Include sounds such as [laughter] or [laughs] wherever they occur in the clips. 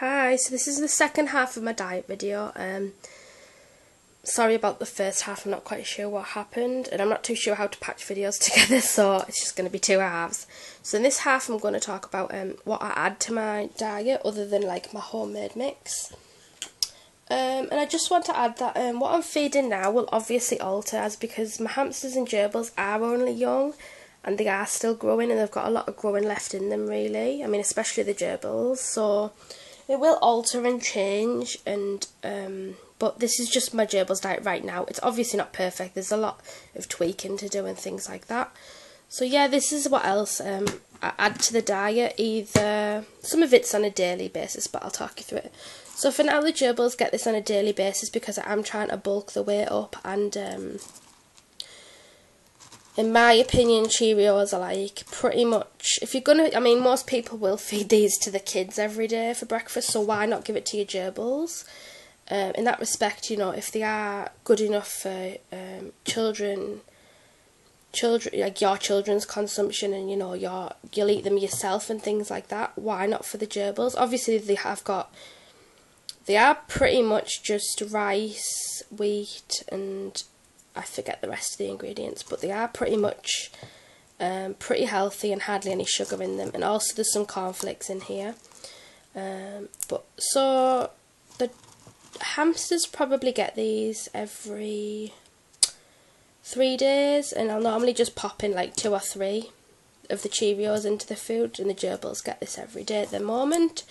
Hi, so this is the second half of my diet video. Um, sorry about the first half, I'm not quite sure what happened, and I'm not too sure how to patch videos [laughs] together, so it's just going to be two halves. So in this half, I'm going to talk about um, what I add to my diet, other than like my homemade mix. Um, and I just want to add that um, what I'm feeding now will obviously alter, as because my hamsters and gerbils are only young, and they are still growing, and they've got a lot of growing left in them, really. I mean, especially the gerbils. So it will alter and change and um, but this is just my gerbils diet right now. It's obviously not perfect. There's a lot of tweaking to do and things like that. So yeah this is what else um, I add to the diet. Either some of it's on a daily basis but I'll talk you through it. So for now the gerbils get this on a daily basis because I'm trying to bulk the weight up and um, in my opinion, Cheerios are like pretty much. If you're gonna, I mean, most people will [laughs] feed these to the kids every day for breakfast, so why not give it to your gerbils? Um, in that respect, you know, if they are good enough for um, children, children like your children's consumption, and you know, your you'll eat them yourself and things like that. Why not for the gerbils? Obviously, they have got. They are pretty much just rice, wheat, and I forget the rest of the ingredients, but they are pretty much um, pretty healthy and hardly any sugar in them. And also there's some cornflakes in here. Um, but so the hamsters probably get these every three days, and I'll normally just pop in like two or three of the Cheerios into the food, and the gerbils get this every day at the moment.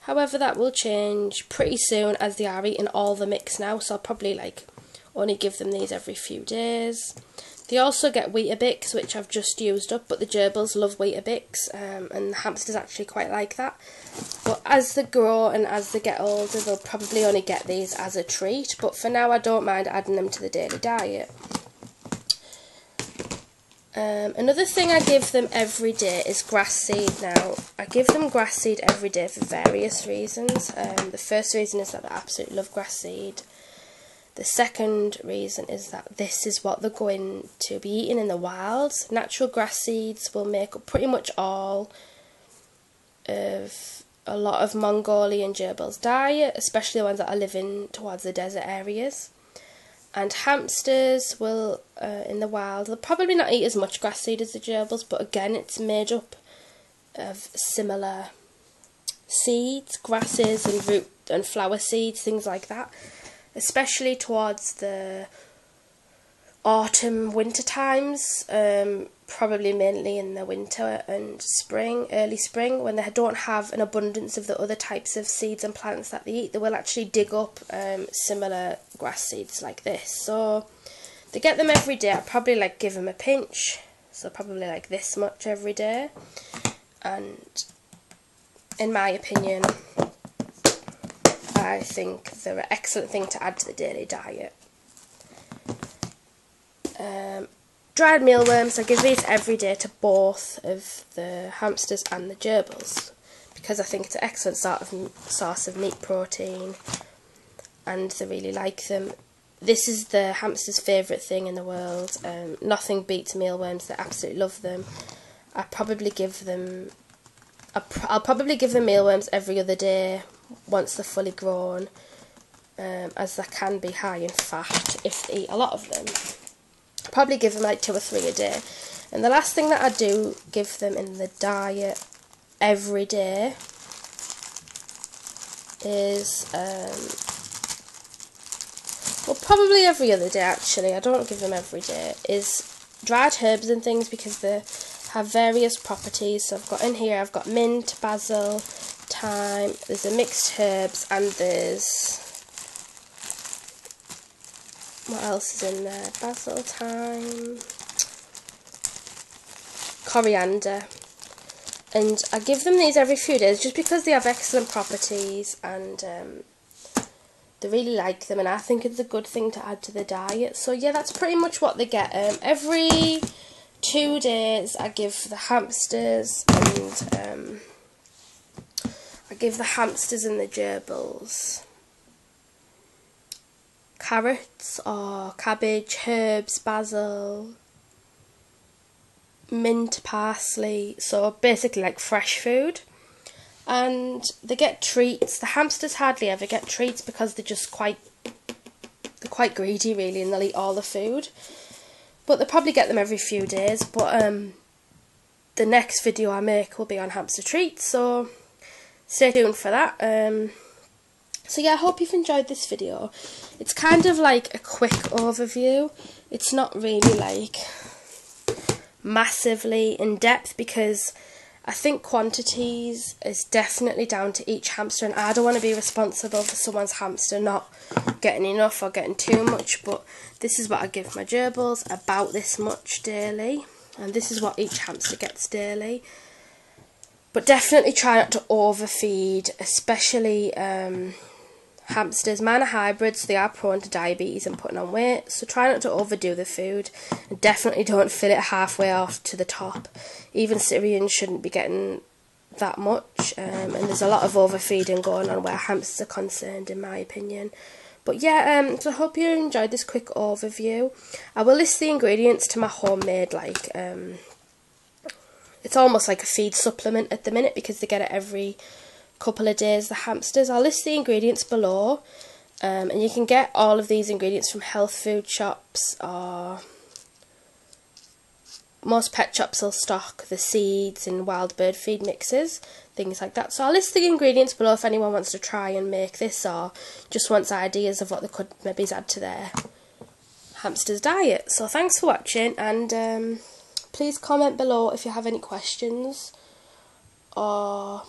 However, that will change pretty soon as they are eating all the mix now, so I'll probably like only give them these every few days. They also get Weetabix, which I've just used up, but the gerbils love Weetabix, um, and the hamsters actually quite like that. But as they grow and as they get older, they'll probably only get these as a treat, but for now I don't mind adding them to the daily diet. Um, another thing I give them every day is grass seed. Now, I give them grass seed every day for various reasons. Um, the first reason is that they absolutely love grass seed. The second reason is that this is what they're going to be eating in the wild. Natural grass seeds will make up pretty much all of a lot of Mongolian gerbils' diet, especially the ones that are living towards the desert areas. And hamsters will, uh, in the wild, they'll probably not eat as much grass seed as the gerbils, but again, it's made up of similar seeds, grasses, and root and flower seeds, things like that especially towards the autumn winter times um, probably mainly in the winter and spring early spring when they don't have an abundance of the other types of seeds and plants that they eat they will actually dig up um, similar grass seeds like this. So they get them every day. I probably like give them a pinch. So probably like this much every day. And in my opinion I think they're an excellent thing to add to the daily diet. Um, dried mealworms, I give these every day to both of the hamsters and the gerbils because I think it's an excellent sort of source of meat protein and they really like them. This is the hamster's favourite thing in the world. Um, nothing beats mealworms, they absolutely love them. I probably give them, I'll probably give them mealworms every other day once they're fully grown, um, as they can be high in fat if they eat a lot of them. Probably give them like two or three a day. And the last thing that I do give them in the diet every day is, um, well, probably every other day actually, I don't give them every day, is dried herbs and things because they have various properties. So I've got in here, I've got mint, basil, thyme, there's a mixed herbs, and there's what else is in there? Basil, thyme, coriander. And I give them these every few days just because they have excellent properties and um, they really like them and I think it's a good thing to add to the diet. So yeah, that's pretty much what they get. Um, every two days I give the hamsters and um, give the hamsters and the gerbils carrots or cabbage, herbs, basil, mint, parsley, so basically like fresh food. and they get treats. The hamsters hardly ever get treats because they're just quite they're quite greedy really and they'll eat all the food. But they probably get them every few days. But um, the next video I make will be on hamster treats, so stay tuned for that. Um, so yeah, I hope you've enjoyed this video. It's kind of like a quick overview. It's not really like massively in depth because I think quantities is definitely down to each hamster and I don't want to be responsible for someone's hamster not getting enough or getting too much but this is what I give my gerbils about this much daily and this is what each hamster gets daily but definitely try not to overfeed especially um, hamsters. Mine are hybrids, so they are prone to diabetes and putting on weight, so try not to overdo the food. And definitely don't fill it halfway off to the top. Even Syrians shouldn't be getting that much, um, and there's a lot of overfeeding going on where hamsters are concerned, in my opinion. But yeah, um, so I hope you enjoyed this quick overview. I will list the ingredients to my homemade, like, um, it's almost like a feed supplement at the minute because they get it every couple of days the hamsters. I'll list the ingredients below um, and you can get all of these ingredients from health food shops or most pet shops will stock the seeds and wild bird feed mixes, things like that. So I'll list the ingredients below if anyone wants to try and make this or just wants ideas of what they could maybe add to their hamster's diet. So thanks for watching and um, please comment below if you have any questions or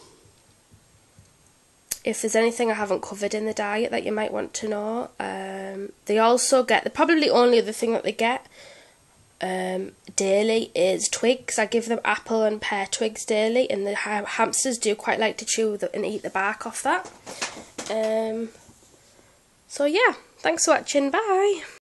if there's anything I haven't covered in the diet that you might want to know. Um, they also get, the probably only other thing that they get um, daily is twigs. I give them apple and pear twigs daily, and the ha hamsters do quite like to chew the, and eat the bark off that. Um, so yeah, thanks for watching, bye!